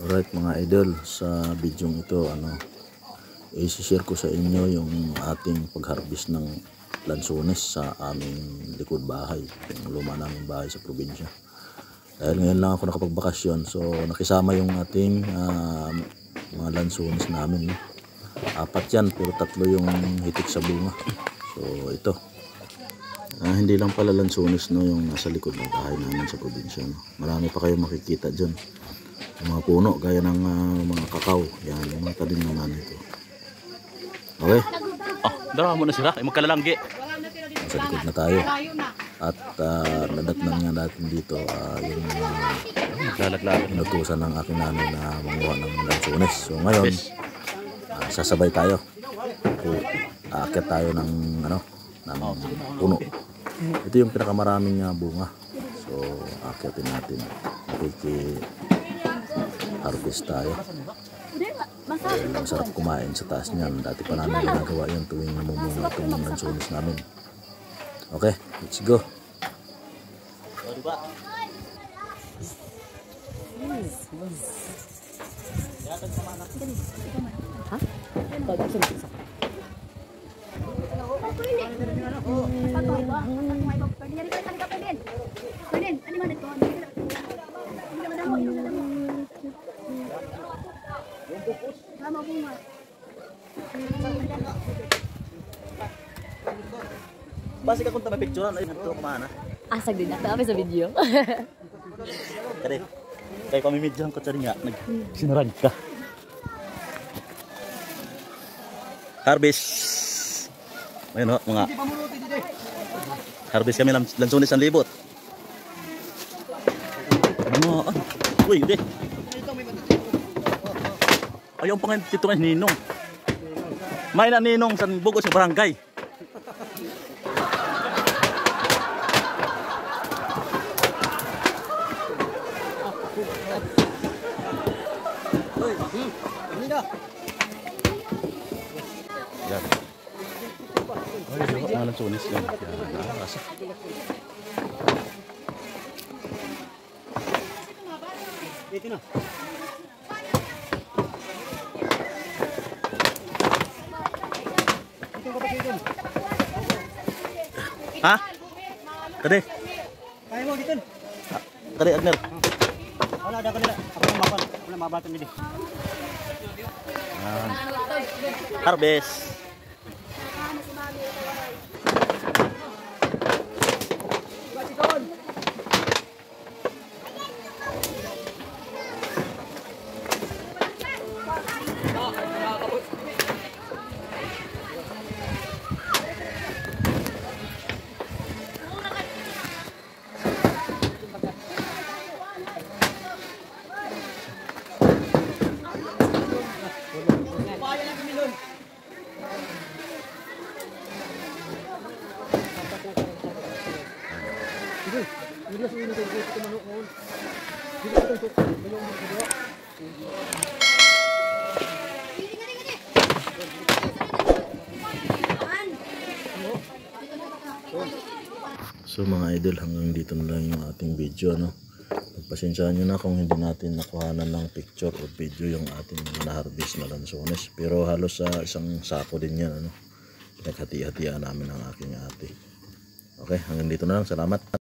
Alright mga idol, sa video ito, ano, i-share ko sa inyo yung ating pag-harvest ng lansones sa aming likod bahay, yung luma naming bahay sa probinsya. Dahil ngayon lang ako nakapagbakasyon, so nakisama yung ating ah, mga lansones namin. No? Apat yan, pero tatlo yung hitik sa bunga. So ito, Ah, hindi lang pala lansones no yung nasa likod ng bahay namin sa probinsya no. Marami pa kayong makikita diyan. Yung mga puno gaya ng ah, mga kakao, yan yung mga talim na nanay ko. Okay, Ah, dara mo na sila. Ay magkalalanggi. nasa likod na tayo. At uh, nadatnan nga natin dito ah, yung uh, inutusan ng aking nanay na manguha ng lansones. So ngayon, ah, sasabay tayo. So, aakyat tayo ng ano, ng puno. Ito yung pinakamaraming uh, bunga. So, akyatin natin. Makiki harvest tayo. Dahil masarap kumain sa taas niyan. Dati pa namin ginagawa yan tuwing namumunga itong lansones namin. Okay, let's go. Basi ka kung tama picturean ay nagto kumana. Asag din nato kami sa video. Kare. Kay pamimidyan ko sa nga nag sinarag ka. Harvest. Ayun ho, mga Harvest kami lang lansones ang libot. Ano? ah. Uy, hindi. Ayaw pa nga dito kay Ninong. May na Ninong sa Bugos sa barangay. Yan. Ay, di ba? Ang lansones yan. Yan, nakakasa. Hah? Kede. Kayak mau gitu. Kede Agner. Kalau ada kanila. Ako ang mabal. Wala mabatan dito. Harbes. Yan. Harvest. So mga idol, hanggang dito na lang yung ating video. No? Pagpasensyaan nyo na kung hindi natin nakuhanan ng picture o video yung ating na-harvest na lansones. Pero halos sa isang sako din yan. Ano? Pinaghati-hatian namin ng aking ate. Okay, hanggang dito na lang. Salamat.